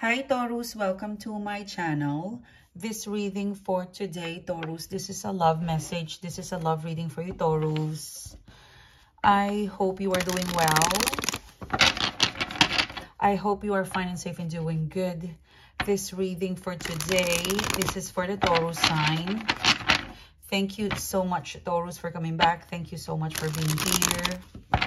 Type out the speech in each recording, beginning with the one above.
Hi Taurus, welcome to my channel. This reading for today, Taurus, this is a love message. This is a love reading for you, Taurus. I hope you are doing well. I hope you are fine and safe and doing good. This reading for today, this is for the Taurus sign. Thank you so much, Taurus, for coming back. Thank you so much for being here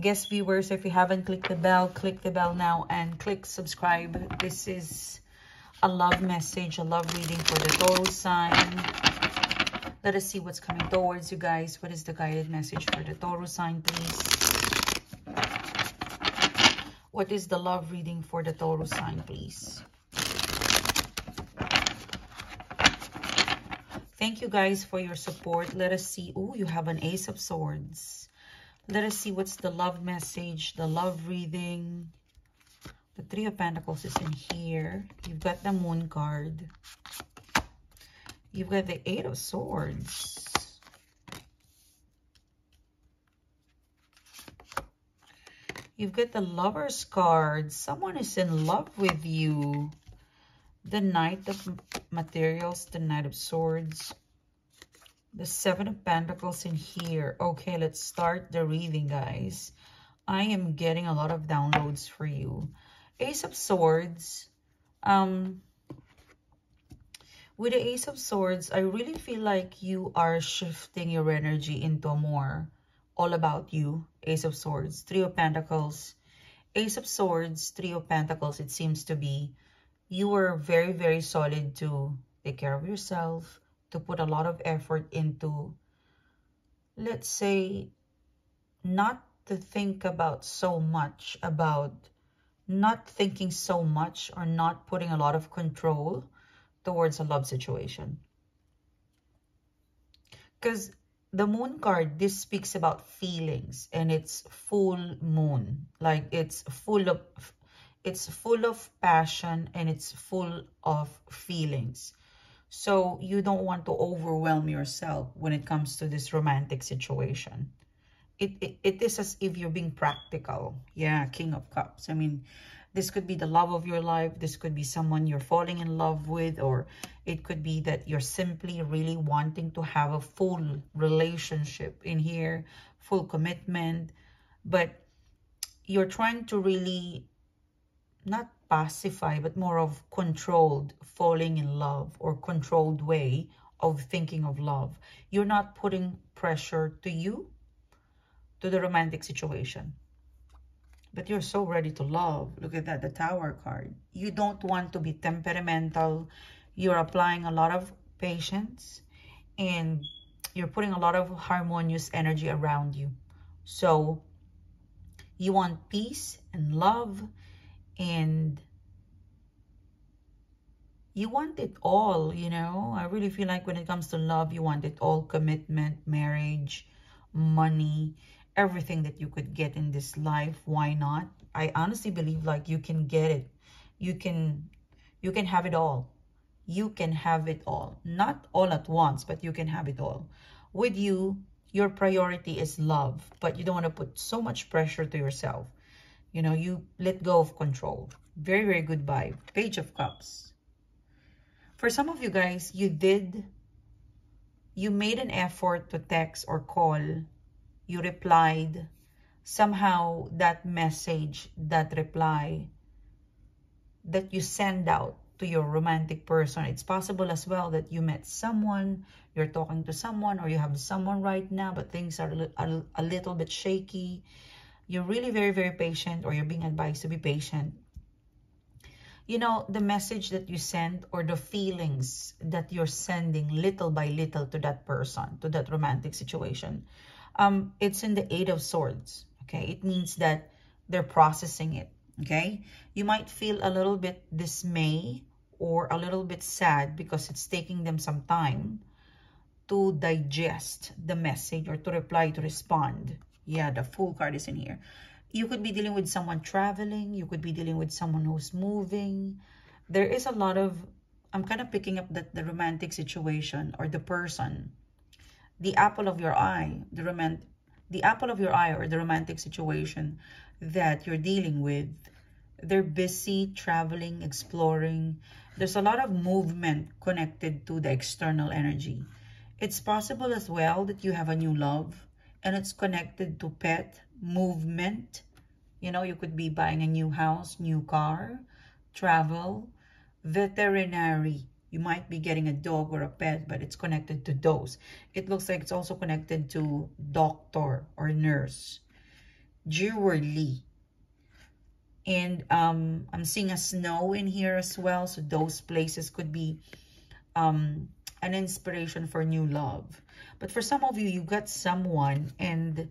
guest viewers, if you haven't clicked the bell, click the bell now and click subscribe. This is a love message, a love reading for the Taurus sign. Let us see what's coming towards you guys. What is the guided message for the Taurus sign, please? What is the love reading for the Taurus sign, please? Thank you guys for your support. Let us see. Oh, you have an Ace of Swords. Let us see what's the love message, the love reading. The Three of Pentacles is in here. You've got the Moon card. You've got the Eight of Swords. You've got the Lover's card. Someone is in love with you. The Knight of Materials, the Knight of Swords. The Seven of Pentacles in here. Okay, let's start the reading, guys. I am getting a lot of downloads for you. Ace of Swords. Um, with the Ace of Swords, I really feel like you are shifting your energy into more all about you. Ace of Swords, Three of Pentacles. Ace of Swords, Three of Pentacles, it seems to be you were very, very solid to take care of yourself, to put a lot of effort into, let's say, not to think about so much about not thinking so much or not putting a lot of control towards a love situation. Because the moon card, this speaks about feelings and it's full moon. Like it's full of, it's full of passion and it's full of feelings. So you don't want to overwhelm yourself when it comes to this romantic situation. It, it, it is as if you're being practical. Yeah, King of Cups. I mean, this could be the love of your life. This could be someone you're falling in love with. Or it could be that you're simply really wanting to have a full relationship in here. Full commitment. But you're trying to really not pacify, but more of controlled falling in love or controlled way of thinking of love. You're not putting pressure to you, to the romantic situation. But you're so ready to love. Look at that, the tower card. You don't want to be temperamental. You're applying a lot of patience and you're putting a lot of harmonious energy around you. So you want peace and love and you want it all, you know. I really feel like when it comes to love, you want it all. Commitment, marriage, money, everything that you could get in this life. Why not? I honestly believe like you can get it. You can, you can have it all. You can have it all. Not all at once, but you can have it all. With you, your priority is love, but you don't want to put so much pressure to yourself. You know, you let go of control. Very, very good vibe. Page of Cups. For some of you guys, you did, you made an effort to text or call. You replied. Somehow that message, that reply that you send out to your romantic person. It's possible as well that you met someone, you're talking to someone, or you have someone right now, but things are a, a little bit shaky you're really very, very patient or you're being advised to be patient, you know, the message that you send or the feelings that you're sending little by little to that person, to that romantic situation, um, it's in the Eight of Swords, okay? It means that they're processing it, okay? You might feel a little bit dismay or a little bit sad because it's taking them some time to digest the message or to reply, to respond. Yeah, the Fool card is in here. You could be dealing with someone traveling. You could be dealing with someone who's moving. There is a lot of, I'm kind of picking up that the romantic situation or the person, the apple of your eye, the romantic, the apple of your eye or the romantic situation that you're dealing with They're busy traveling, exploring. There's a lot of movement connected to the external energy. It's possible as well that you have a new love and it's connected to pet, movement. You know, you could be buying a new house, new car, travel, veterinary. You might be getting a dog or a pet, but it's connected to those. It looks like it's also connected to doctor or nurse. Jewelry. And um, I'm seeing a snow in here as well. So those places could be um, an inspiration for new love. But for some of you, you got someone and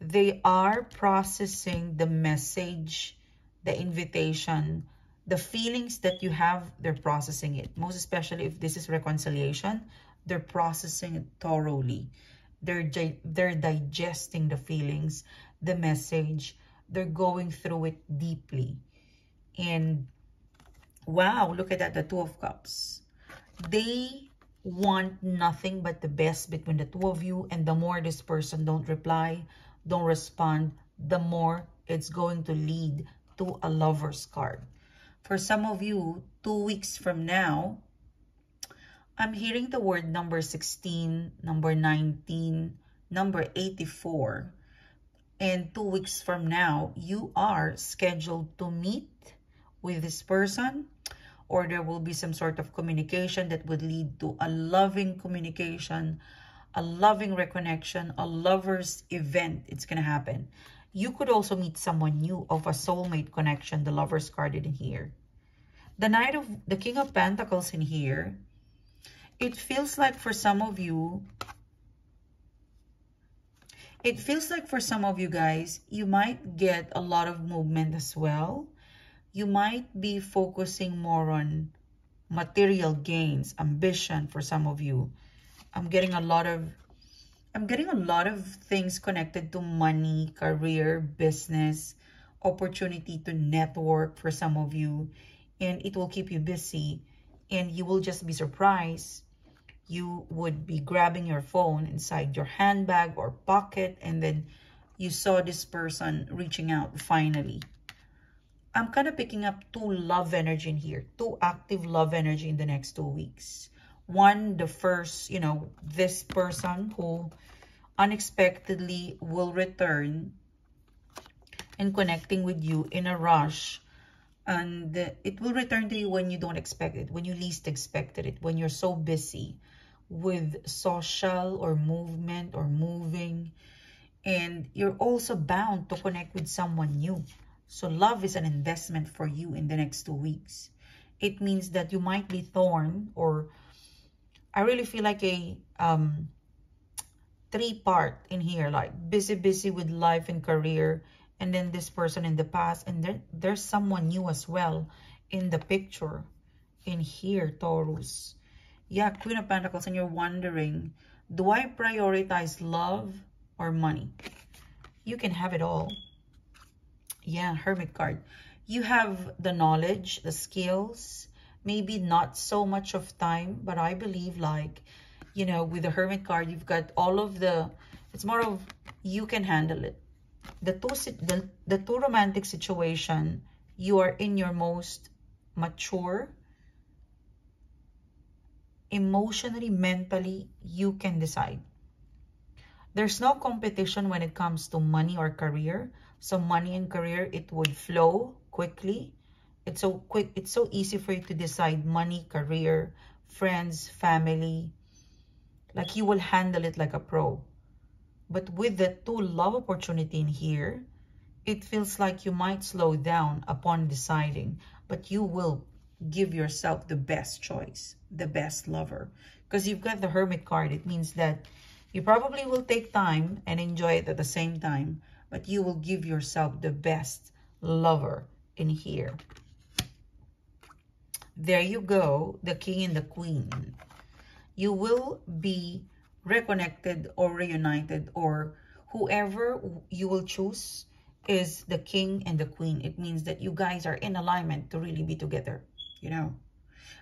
they are processing the message, the invitation, the feelings that you have, they're processing it. Most especially if this is reconciliation, they're processing it thoroughly. They're, they're digesting the feelings, the message. They're going through it deeply. And wow, look at that, the Two of Cups. They want nothing but the best between the two of you. And the more this person don't reply, don't respond, the more it's going to lead to a lover's card. For some of you, two weeks from now, I'm hearing the word number 16, number 19, number 84. And two weeks from now, you are scheduled to meet with this person or there will be some sort of communication that would lead to a loving communication, a loving reconnection, a lover's event. It's going to happen. You could also meet someone new of a soulmate connection, the lover's card in here. The Knight of the King of Pentacles in here, it feels like for some of you, it feels like for some of you guys, you might get a lot of movement as well you might be focusing more on material gains, ambition for some of you. I'm getting a lot of I'm getting a lot of things connected to money, career, business, opportunity to network for some of you. And it will keep you busy. And you will just be surprised. You would be grabbing your phone inside your handbag or pocket. And then you saw this person reaching out finally. I'm kind of picking up two love energy in here, two active love energy in the next two weeks. One, the first, you know, this person who unexpectedly will return and connecting with you in a rush. And it will return to you when you don't expect it, when you least expected it, when you're so busy with social or movement or moving. And you're also bound to connect with someone new so love is an investment for you in the next two weeks. It means that you might be thorn or I really feel like a um, three part in here, like busy, busy with life and career. And then this person in the past. And then there's someone new as well in the picture in here, Taurus. Yeah, Queen of Pentacles. And you're wondering, do I prioritize love or money? You can have it all. Yeah, Hermit card. You have the knowledge, the skills, maybe not so much of time, but I believe like, you know, with the Hermit card, you've got all of the, it's more of you can handle it. The two, the, the two romantic situation, you are in your most mature, emotionally, mentally, you can decide. There's no competition when it comes to money or career. So money and career, it would flow quickly. It's so quick. It's so easy for you to decide money, career, friends, family. Like you will handle it like a pro. But with the two love opportunity in here, it feels like you might slow down upon deciding, but you will give yourself the best choice, the best lover. Because you've got the Hermit card. It means that you probably will take time and enjoy it at the same time, but you will give yourself the best lover in here. There you go, the king and the queen. You will be reconnected or reunited or whoever you will choose is the king and the queen. It means that you guys are in alignment to really be together, you know.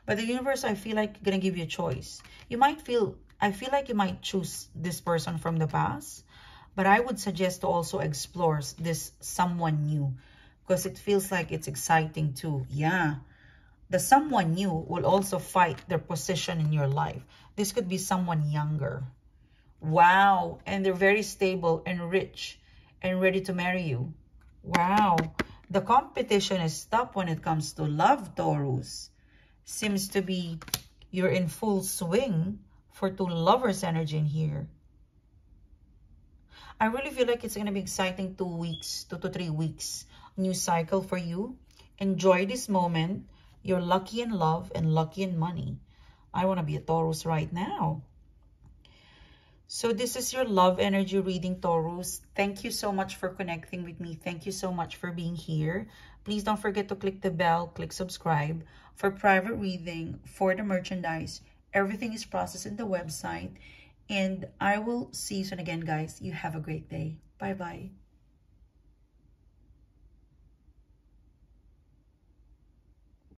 But the universe, I feel like, going to give you a choice. You might feel I feel like you might choose this person from the past, but I would suggest to also explore this someone new because it feels like it's exciting too. Yeah. The someone new will also fight their position in your life. This could be someone younger. Wow. And they're very stable and rich and ready to marry you. Wow. The competition is stopped when it comes to love, Taurus. Seems to be you're in full swing for two lovers energy in here. I really feel like it's going to be exciting two weeks, two to three weeks. New cycle for you. Enjoy this moment. You're lucky in love and lucky in money. I want to be a Taurus right now. So this is your love energy reading, Taurus. Thank you so much for connecting with me. Thank you so much for being here. Please don't forget to click the bell, click subscribe for private reading, for the merchandise. Everything is processed in the website. And I will see you soon again, guys. You have a great day. Bye-bye.